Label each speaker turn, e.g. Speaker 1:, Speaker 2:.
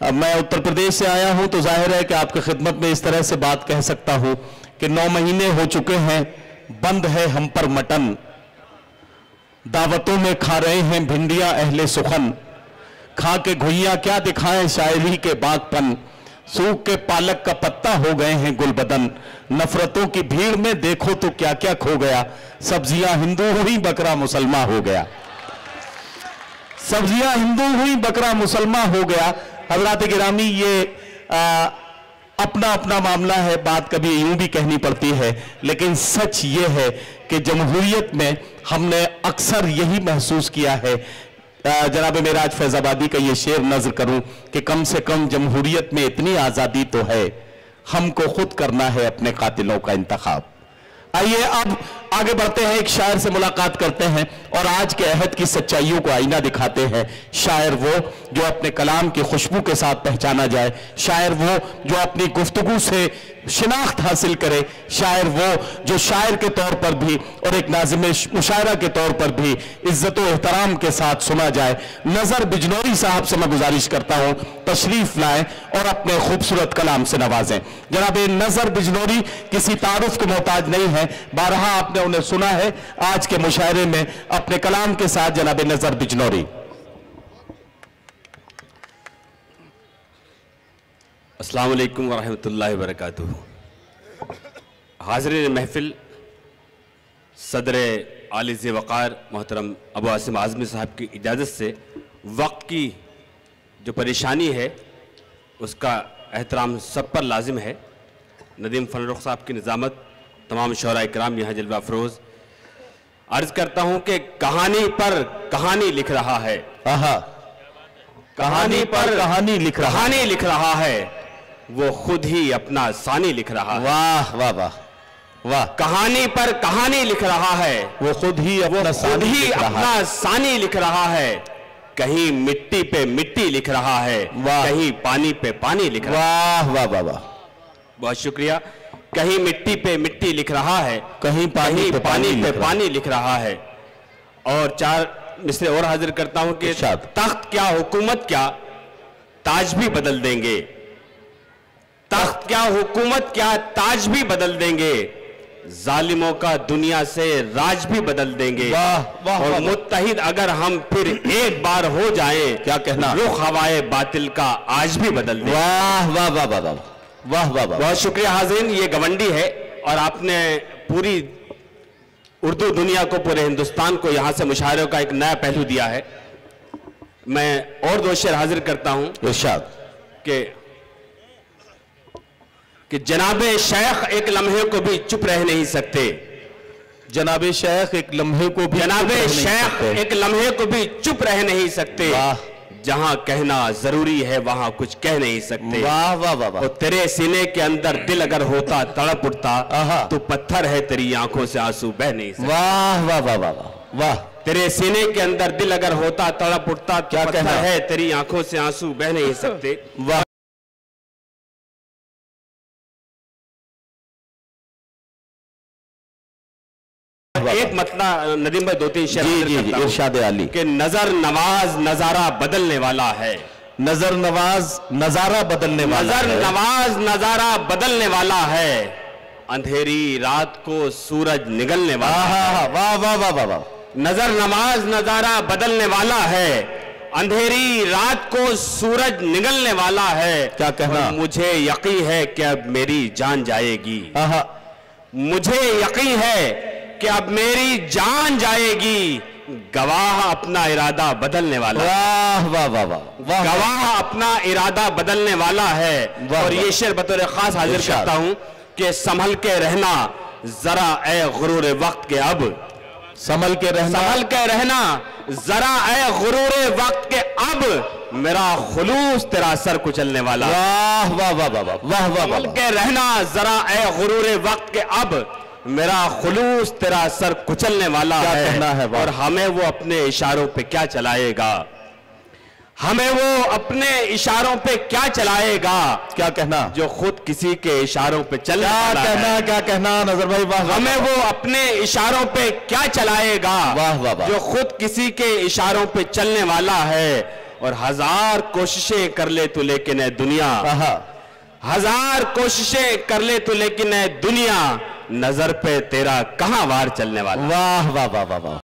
Speaker 1: اب میں اتر پردیش سے آیا ہوں تو ظاہر ہے کہ آپ کی خدمت میں اس طرح سے بات کہہ سکتا ہوں کہ نو مہینے ہو چکے ہیں، بند ہے ہم پر مٹن۔ دعوتوں میں کھا رہے ہیں بھنڈیاں اہل سخن۔ کھا کے گھوئیاں کیا دکھائیں شاعری کے باغ پن۔ سوکھ کے پالک کا پتہ ہو گئے ہیں گل بدن۔ نفرتوں کی بھیڑ میں دیکھو تو کیا کیا کھو گیا۔ سبزیاں ہندو ہوئی، بکرا مسلمہ ہو گیا۔ سبزیاں ہندو ہوئی، بکرا مسلمہ ہو گیا۔ حضرات گرامی، یہ اپنا اپنا معاملہ ہے، بات کبھی یوں بھی کہنی پڑتی ہے، لیکن سچ یہ ہے کہ جمہوریت میں ہم نے اکثر یہی محسوس کیا ہے۔ جناب میراج فیض آبادی کا یہ شعر نظر کروں کہ کم سے کم جمہوریت میں اتنی آزادی تو ہے، ہم کو خود کرنا ہے اپنے قاتلوں کا انتخاب۔ آئیے اب آگے بڑھتے ہیں، ایک شاعر سے ملاقات کرتے ہیں اور آج کے عہد کی سچائیوں کو آئینہ دکھاتے ہیں۔ شاعر وہ جو اپنے کلام کی خوشبو کے ساتھ پہچانا جائے، شاعر وہ جو اپنی گفتگو سے شناخت حاصل کرے شاعر وہ جو شاعر کے طور پر بھی اور ایک ناظم مشاعرہ کے طور پر بھی عزت و احترام کے ساتھ سنا جائے۔ نظر بجنوری صاحب سے میں گزارش کرتا ہوں، تشریف لائیں اور اپنے خوبصورت کلام سے نوازیں۔ جناب، نظر بجنوری کسی تعارف کے محتاج نہیں ہے۔ بارہا آپ نے انہیں سنا ہے، آج کے مشاعرے میں اپنے کلام کے ساتھ جناب نظر بجنوری۔
Speaker 2: السلام علیکم ورحمۃ اللہ وبرکاتہ۔ حاضر محفل صدر عالض وقار محترم ابو عاصم اعظمی صاحب کی اجازت سے وقت کی جو پریشانی ہے اس کا احترام سب پر لازم ہے۔ ندیم فنرخ صاحب کی نظامت تمام شعراء اکرام یہاں جلوہ افروز۔ عرض کرتا ہوں کہ کہانی پر کہانی لکھ رہا ہے۔ کہانی پر
Speaker 1: کہانی لکھ رہا
Speaker 2: ہے۔ وہ خود ہی اپنا ثانی لکھ رہا ہے۔
Speaker 1: واہ واہ واہ واہ۔
Speaker 2: کہانی پر کہانی لکھ رہا ہے۔
Speaker 1: وہ خود ہی اپنا ثانی
Speaker 2: ہی
Speaker 1: لکھ رہا
Speaker 2: اپنا ثانی لکھ رہا ہے۔ کہیں مٹی پہ مٹی لکھ رہا ہے۔ کہیں پانی پہ پانی لکھ رہا ہے۔
Speaker 1: واہ واہ واہ
Speaker 2: بہت شکریہ۔ کہیں مٹی پہ مٹی لکھ رہا ہے۔
Speaker 1: کہیں پانی پہ
Speaker 2: پانی
Speaker 1: لکھ رہا
Speaker 2: پانی لکھ رہا ہے۔ اور چار مصرے اور حاضر کرتا ہوں کہ۔ تخت کیا حکومت کیا تاج بھی بدل دیں گے۔ حکومت کیا تاج بھی بدل دیں گے؟ ظالموں کا دنیا سے راج بھی بدل دیں گے۔ اور متحد اگر ہم پھر ایک بار ہو جائیں
Speaker 1: کیا کہنا؟
Speaker 2: رخ ہوائے باطل کا آج بھی بدل دیں۔ بہت شکریہ حاضرین یہ گونڈی ہے اور آپ نے پوری اردو دنیا کو پورے ہندوستان کو یہاں سے مشاہروں کا ایک نیا پہلو دیا ہے۔ میں اور دو شیر حاضر کرتا ہوں۔ کہ کہ جناب شیخ ایک لمحے کو بھی چپ رہ نہیں سکتے
Speaker 1: جناب شیخ ایک لمحے کو بھی
Speaker 2: جناب شیخ۔ ایک لمحے کو بھی چپ رہ نہیں سکتے۔ جہاں کہنا ضروری ہے وہاں کچھ کہہ نہیں سکتے
Speaker 1: واہ واہ واہ واہ
Speaker 2: اور تیرے سینے کے اندر دل اگر ہوتا تڑپ اٹھتا۔ تو پتھر ہے تیری آنکھوں سے آنسو بہ نہیں سکتے
Speaker 1: واہ واہ واہ واہ واہ
Speaker 2: تیرے سینے کے اندر دل اگر ہوتا تڑپ اٹھتا
Speaker 1: کیا
Speaker 2: پتھر؟ ہے تیری آنکھوں سے آنسو بہ نہیں سکتے
Speaker 1: واہ
Speaker 2: ایک مطلب ندیم بھائی دو تین شعر
Speaker 1: جی جی جی ارشاد علی۔
Speaker 2: کہ نظر نواز نظارہ بدلنے والا ہے۔
Speaker 1: نظر نواز نظارہ بدلنے والا
Speaker 2: نظر نواز نظارہ بدلنے والا ہے۔ اندھیری رات کو سورج نگلنے والا
Speaker 1: واہ واہ واہ واہ واہ۔
Speaker 2: نظر نماز نظارہ بدلنے والا ہے۔ اندھیری رات کو سورج نگلنے والا ہے۔
Speaker 1: کیا کہنا؟
Speaker 2: مجھے یقین ہے کہ اب میری جان جائے گی۔ مجھے یقین ہے کہ اب میری جان جائے گی گواہ اپنا ارادہ بدلنے والا ہے
Speaker 1: واہ واہ واہ واہ واہ
Speaker 2: گواہ اپنا ارادہ بدلنے والا ہے اور۔ یہ شعر بطور خاص حاضر۔ کرتا ہوں کہ سنبھل کے رہنا ذرا اے غرور وقت کے اب
Speaker 1: سنبھل کے رہنا
Speaker 2: سنبھل کے رہنا ذرا اے غرور وقت کے اب میرا خلوص تیرا سر کچلنے والا
Speaker 1: واہ واہ واہ واہ واہ واہ واہ
Speaker 2: سنبھل
Speaker 1: واہ
Speaker 2: کے رہنا ذرا اے غرور وقت کے اب میرا خلوص تیرا سر کچلنے والا
Speaker 1: کیا
Speaker 2: ہے۔ اور ہمیں وہ اپنے اشاروں پہ کیا چلائے گا؟ ہمیں وہ اپنے اشاروں پہ کیا چلائے گا؟
Speaker 1: کیا کہنا؟
Speaker 2: جو خود کسی کے اشاروں پہ چلنے
Speaker 1: کیا
Speaker 2: والا ہے۔
Speaker 1: کہنا؟ کیا کہنا؟ نظر بھائی واہ
Speaker 2: ہمیں وہ اپنے اشاروں پہ کیا چلائے گا؟
Speaker 1: واہ واہ
Speaker 2: جو خود کسی کے اشاروں پہ چلنے والا ہے۔ اور ہزار کوششیں کر لے تو لیکن اے دنیا۔ ہزار کوششیں کر لے تو لیکن اے دنیا۔ نظر پہ تیرا کہاں وار چلنے والا
Speaker 1: واہ واہ واہ واہ واہ۔